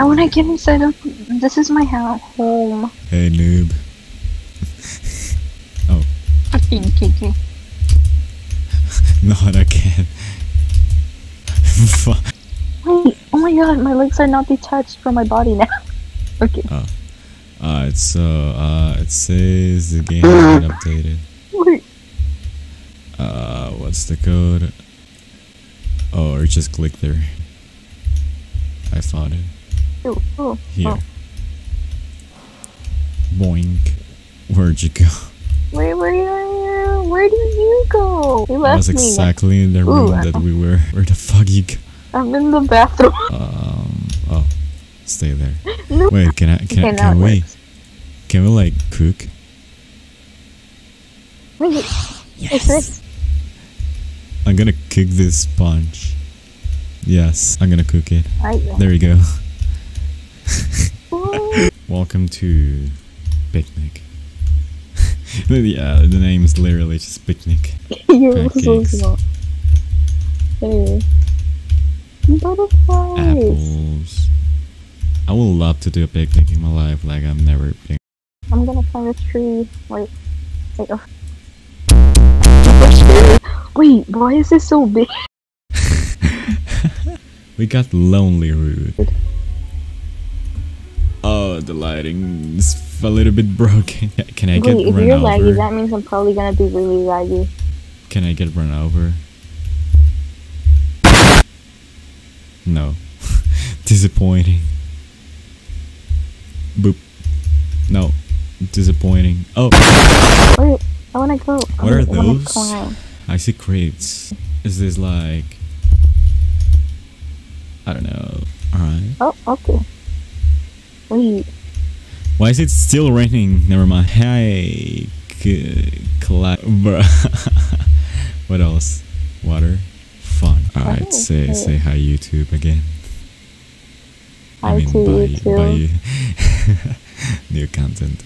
I want to get inside of. This is my home. Hey noob. oh, Fucking Kiki. not again. Fuck. Wait, oh my god, my legs are not detached from my body now. okay. Oh. Alright, so uh, it says the game has been updated. Wait. Uh, what's the code? Oh, or just click there. I found it. Oh, oh, Here. oh. Boink. Where'd you go? Where, where, where did you go? You I left was me. exactly in the room I- that we were. Where the fuck you go? I'm in the bathroom. Um. Oh, stay there. no. Wait, can I? Can, Okay, can we? works. Can we like cook? Wait, this. I'm gonna cook this sponge. Yes, I'm gonna cook it. There you go. Welcome to picnic. yeah, uh, the name is literally just picnic. You're so small. Hey. Butterflies. Apples. I would love to do a picnic in my life, like I've never been. I'm gonna climb a tree. Wait. Wait. Oh. Wait, why is this so big? We got lonely root. The lighting is a little bit broken. Can I get Wait, if run you're over? laggy, that means I'm probably gonna be really laggy. Can I get run over? No. Disappointing. Boop. No. Disappointing. Oh, Wait, I wanna go. What are I wanna those? I see crates. Is this like. I don't know. Alright. Oh, okay. Wait, Why is it still raining? Never mind. Cla- bruh. what else? Water? Fun. Alright, Oh, say okay. say hi YouTube again. Hi to you too. bye. New content.